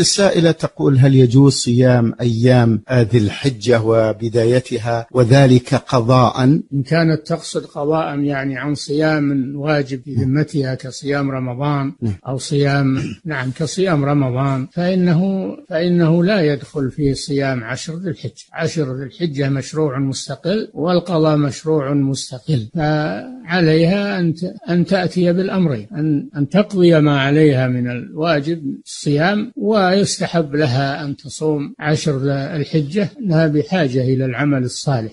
السائلة تقول هل يجوز صيام أيام ذي الحجة وبدايتها وذلك قضاء إن كانت تقصد قضاء يعني عن صيام واجب في ذمتها كصيام رمضان. أو صيام نعم كصيام رمضان فإنه فإنه لا يدخل في صيام عشر ذي الحجة عشر ذي الحجة مشروع مستقل والقضاء مشروع مستقل فعليها أن أن تأتي بالأمرين أن أن تقضي ما عليها من الواجب الصيام ويستحب لها أن تصوم عشر الحجة أنها بحاجة إلى العمل الصالح.